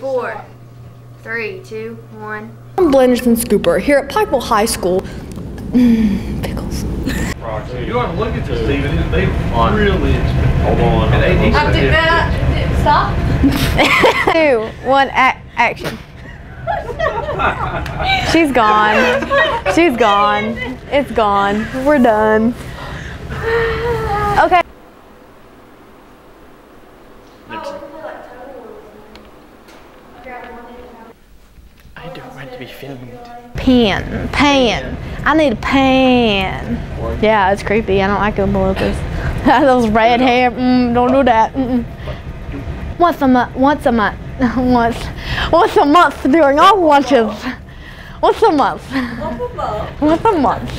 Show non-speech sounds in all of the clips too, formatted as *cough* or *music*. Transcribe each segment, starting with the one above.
four, three, two, one. I'm Blenderson Scooper here at Pikeville High School. Mm, pickles. You ought to look at this, Steven. They really expect. Hold on. And AD I did that. Stop. *laughs* Two, one, ac- action. She's gone. She's gone. It's gone. We're done. Okay. I don't want to be filmed. Pen, pen. I need a pen. Yeah, it's creepy. I don't like them this. *laughs* Those red hair. Mm, don't do that. Mm-mm. Once a month. Once a month. *laughs* once. Once a month during our lunches. Once a month. Once a month.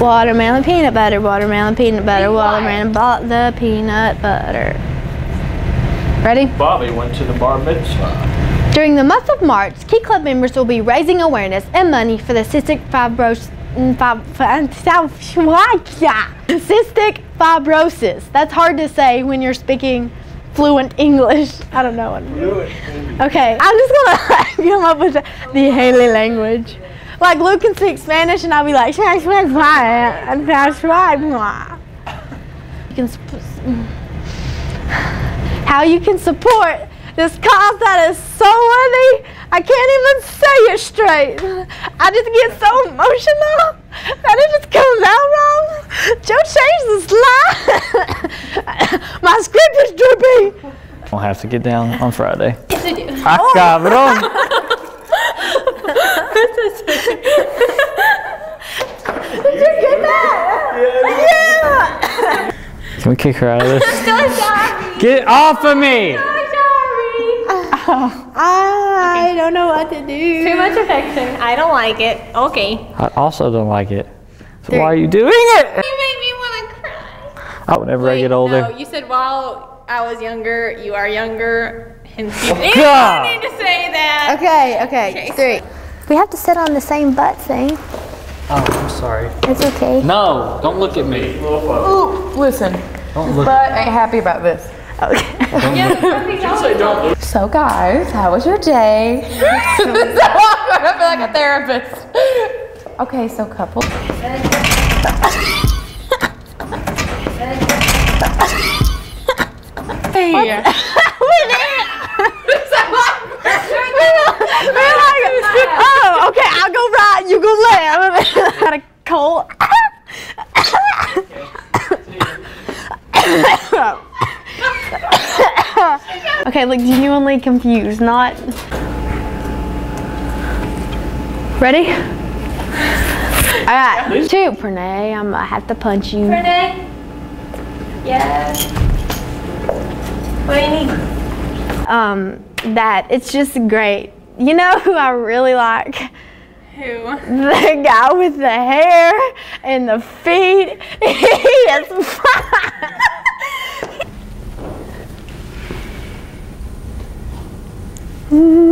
Watermelon peanut butter. Watermelon peanut butter. Watermelon bought the peanut butter. Ready? Bobby went to the bar mitzvah. During the month of March, Key Club members will be raising awareness and money for the cystic fibrosis. Cystic fibrosis. That's hard to say when you're speaking fluent English. I don't know what. Okay, I'm just gonna come up with the, Haley language. Like Luke can speak Spanish, and I'll be like, you can how you can support this cause that is so worthy. I can't even say it straight. I just get so emotional that it just comes out wrong. Joe changed the slide. *laughs* My script is dripping. I'll have to get down on Friday. Yes, I do. Cabrón. Oh. Did you get that? Yeah. Can we kick her out of this? So sorry. Get off of me! *laughs* Ah, so sorry. I don't know what to do. Too much affection. I don't like it. Okay. I also don't like it. So why are you doing it? You make me want to cry. Oh, whenever I get older. No, you said while I was younger, you are younger. Hence oh, you didn't God. need to say that. Okay, okay, three. We have to sit on the same butt thing. Oh, I'm sorry. It's okay. No, don't look at me. Ooh, listen. Don't look. But ain't happy about this. So guys, how was your day? *laughs* *laughs* so awkward. I feel like a therapist. Okay, so couple. Hey. *laughs* We're like, oh, okay, I'll go right, you go left. Got a cold. Okay, look, genuinely confused, not. Ready? Alright, two, Pranay, I'm gonna have to punch you. Renee? Yes. What do you need? Um, that, it's just great. You know who I really like? Who? The guy with the hair and the feet. *laughs* he is Mm-hmm.